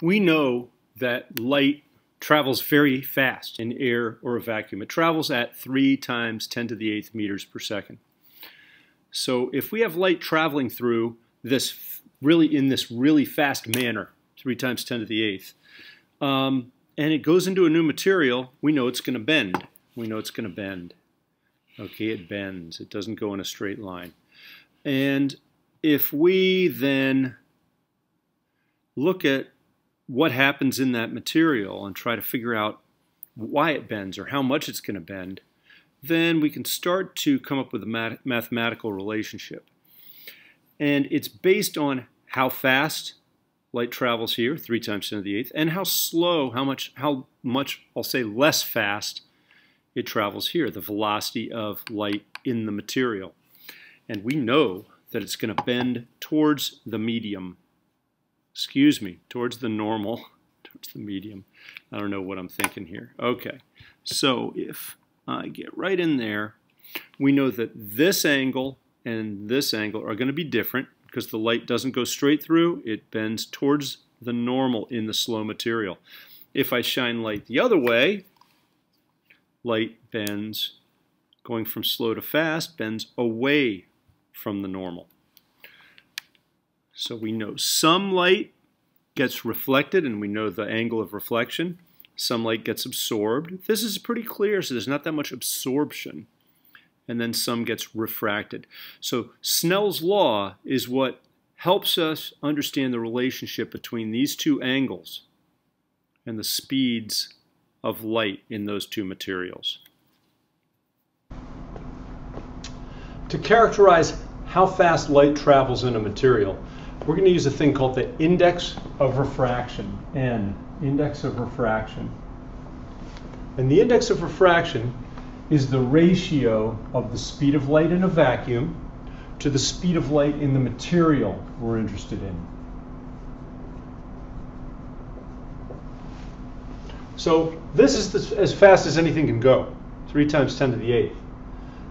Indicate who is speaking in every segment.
Speaker 1: we know that light travels very fast in air or a vacuum. It travels at 3 times 10 to the 8th meters per second. So if we have light traveling through this really in this really fast manner, 3 times 10 to the 8th, um, and it goes into a new material, we know it's going to bend. We know it's going to bend. Okay, it bends. It doesn't go in a straight line. And if we then look at what happens in that material and try to figure out why it bends or how much it's going to bend, then we can start to come up with a mathematical relationship. And it's based on how fast light travels here, 3 times 10 to the 8th, and how slow, how much, how much, I'll say less fast it travels here, the velocity of light in the material. And we know that it's going to bend towards the medium excuse me, towards the normal, towards the medium. I don't know what I'm thinking here. Okay, so if I get right in there, we know that this angle and this angle are going to be different because the light doesn't go straight through, it bends towards the normal in the slow material. If I shine light the other way, light bends, going from slow to fast, bends away from the normal. So we know some light gets reflected, and we know the angle of reflection. Some light gets absorbed. This is pretty clear, so there's not that much absorption. And then some gets refracted. So Snell's law is what helps us understand the relationship between these two angles and the speeds of light in those two materials. To characterize how fast light travels in a material, we're going to use a thing called the index of refraction, N, index of refraction. And the index of refraction is the ratio of the speed of light in a vacuum to the speed of light in the material we're interested in. So this is the, as fast as anything can go, 3 times 10 to the 8th.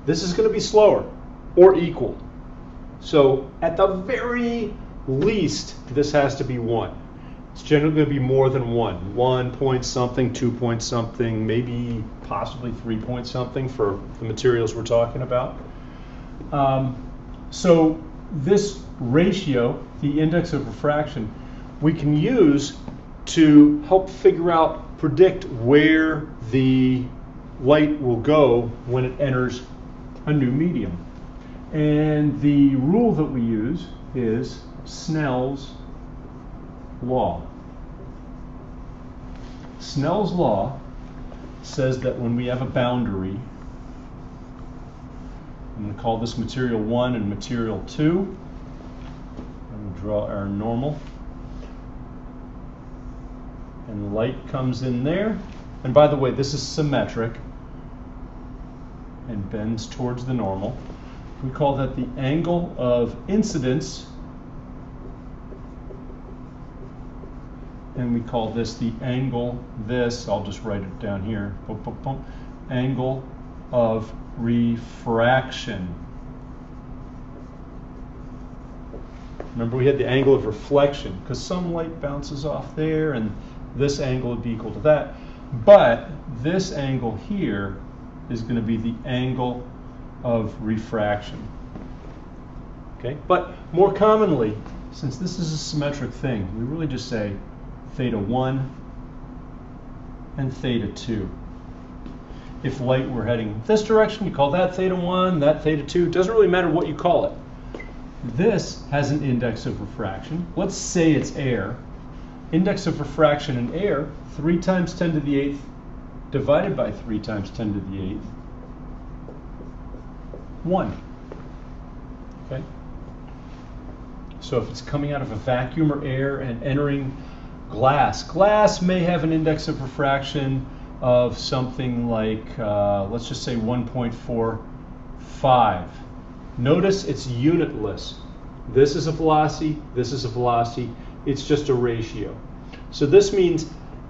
Speaker 1: This is going to be slower or equal. So at the very least, this has to be 1. It's generally going to be more than 1. 1 point something, 2 point something, maybe possibly 3 point something for the materials we're talking about. Um, so this ratio, the index of refraction, we can use to help figure out predict where the light will go when it enters a new medium. And the rule that we use is Snell's law. Snell's law says that when we have a boundary, I'm going to call this material 1 and material 2. I'm going to draw our normal and light comes in there. And by the way, this is symmetric and bends towards the normal. We call that the angle of incidence, and we call this the angle, this, I'll just write it down here, boom, boom, boom, angle of refraction. Remember we had the angle of reflection because some light bounces off there and this angle would be equal to that. But this angle here is going to be the angle of refraction. Okay, but more commonly, since this is a symmetric thing, we really just say theta 1 and theta 2. If light were heading this direction, you call that theta 1, that theta 2. It doesn't really matter what you call it. This has an index of refraction. Let's say it's air index of refraction in air, 3 times 10 to the 8th divided by 3 times 10 to the 8th, 1. Okay? So if it's coming out of a vacuum or air and entering glass, glass may have an index of refraction of something like, uh, let's just say 1.45. Notice it's unitless. This is a velocity, this is a velocity. It's just a ratio. So this means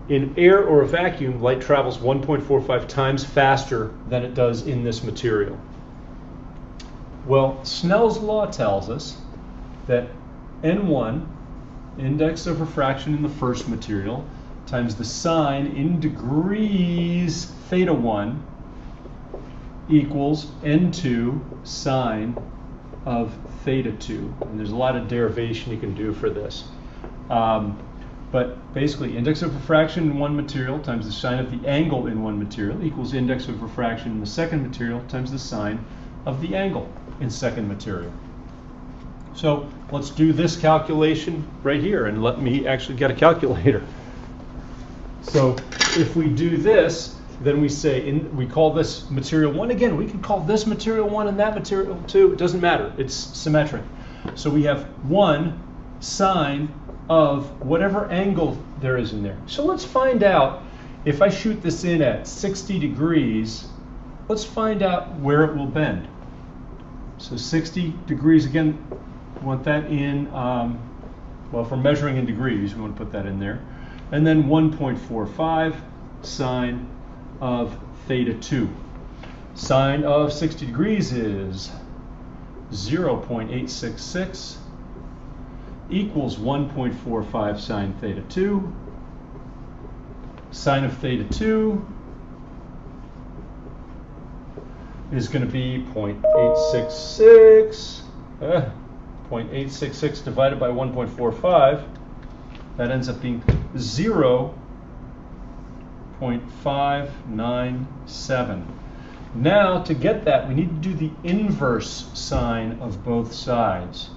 Speaker 1: in air or a vacuum, light travels 1.45 times faster than it does in this material. Well, Snell's law tells us that N1 index of refraction in the first material times the sine in degrees theta 1 equals n2 sine of theta 2. And there's a lot of derivation you can do for this. Um, but basically, index of refraction in one material times the sine of the angle in one material equals index of refraction in the second material times the sine of the angle in second material. So let's do this calculation right here and let me actually get a calculator. So if we do this, then we say, in, we call this material one. Again, we can call this material one and that material two. It doesn't matter. It's symmetric. So we have one sine of whatever angle there is in there. So let's find out if I shoot this in at 60 degrees, let's find out where it will bend. So 60 degrees, again, want that in, um, well, for measuring in degrees, we want to put that in there. And then 1.45 sine of theta 2. Sine of 60 degrees is 0.866 equals 1.45 sine theta 2. Sine of theta 2 is going to be 0.866. Uh, 0.866 divided by 1.45. That ends up being 0.597. Now, to get that, we need to do the inverse sine of both sides.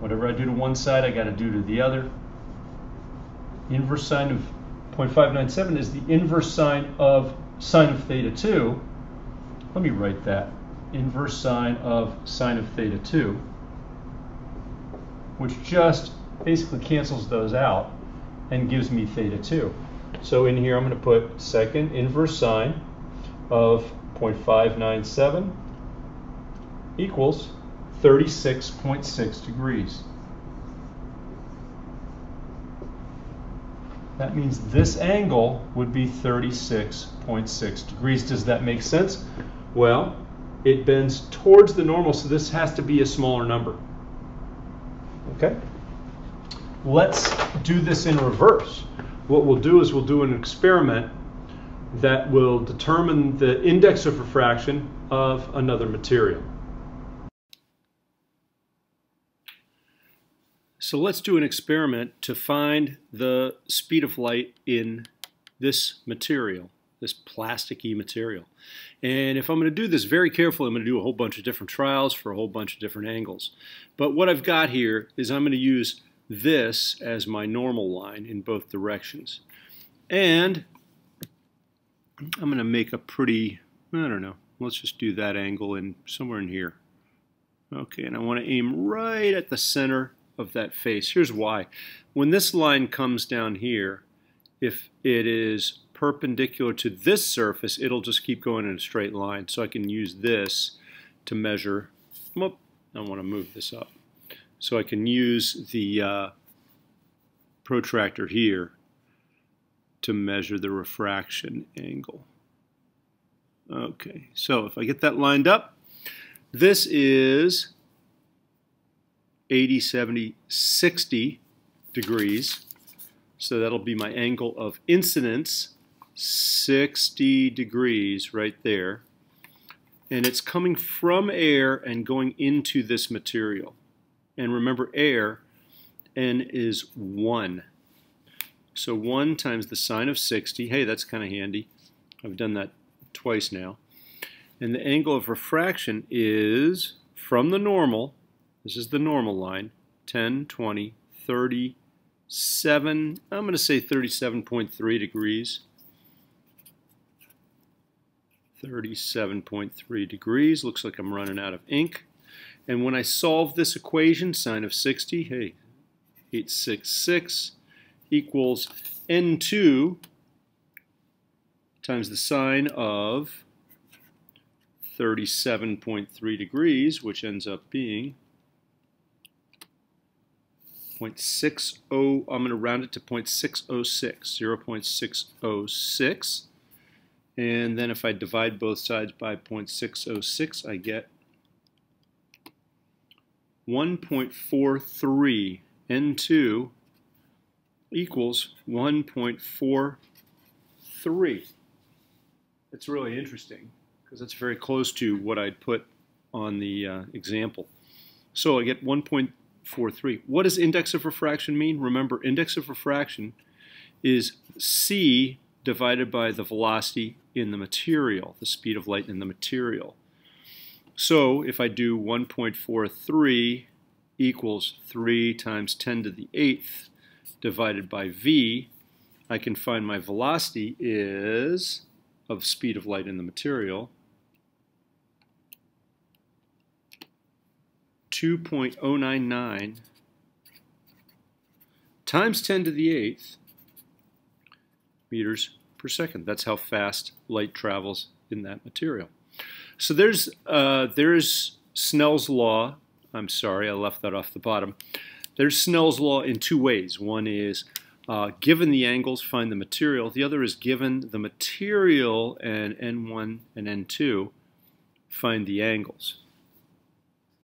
Speaker 1: Whatever I do to one side, I got to do to the other. Inverse sine of 0.597 is the inverse sine of sine of theta 2. Let me write that. Inverse sine of sine of theta 2, which just basically cancels those out and gives me theta 2. So in here I'm going to put second inverse sine of 0.597 equals 36.6 degrees. That means this angle would be 36.6 degrees. Does that make sense? Well, it bends towards the normal, so this has to be a smaller number. Okay? Let's do this in reverse. What we'll do is we'll do an experiment that will determine the index of refraction of another material. So let's do an experiment to find the speed of light in this material, this plasticky material. And if I'm going to do this very carefully, I'm going to do a whole bunch of different trials for a whole bunch of different angles. But what I've got here is I'm going to use this as my normal line in both directions. And I'm going to make a pretty, I don't know, let's just do that angle in somewhere in here. Okay, and I want to aim right at the center of that face. Here's why. When this line comes down here, if it is perpendicular to this surface, it'll just keep going in a straight line. So I can use this to measure, whoop, I want to move this up. So I can use the uh, protractor here to measure the refraction angle. Okay, so if I get that lined up, this is 80, 70, 60 degrees. So that'll be my angle of incidence, 60 degrees right there. And it's coming from air and going into this material. And remember, air, n is 1. So 1 times the sine of 60. Hey, that's kind of handy. I've done that twice now. And the angle of refraction is from the normal, this is the normal line. 10, 20, 37, I'm going to say 37.3 degrees. 37.3 degrees. Looks like I'm running out of ink. And when I solve this equation, sine of 60, hey, 866 equals n2 times the sine of 37.3 degrees, which ends up being 0.60, I'm going to round it to 0.606, 0.606. And then if I divide both sides by 0.606, I get 1.43 N2 equals 1.43. It's really interesting because that's very close to what I'd put on the uh, example. So I get 1.43. What does index of refraction mean? Remember, index of refraction is c divided by the velocity in the material, the speed of light in the material. So if I do 1.43 equals 3 times 10 to the 8th divided by v, I can find my velocity is, of speed of light in the material, 2.099 times 10 to the 8th meters per second. That's how fast light travels in that material. So there's, uh, there's Snell's law. I'm sorry, I left that off the bottom. There's Snell's law in two ways. One is uh, given the angles, find the material. The other is given the material and N1 and N2, find the angles.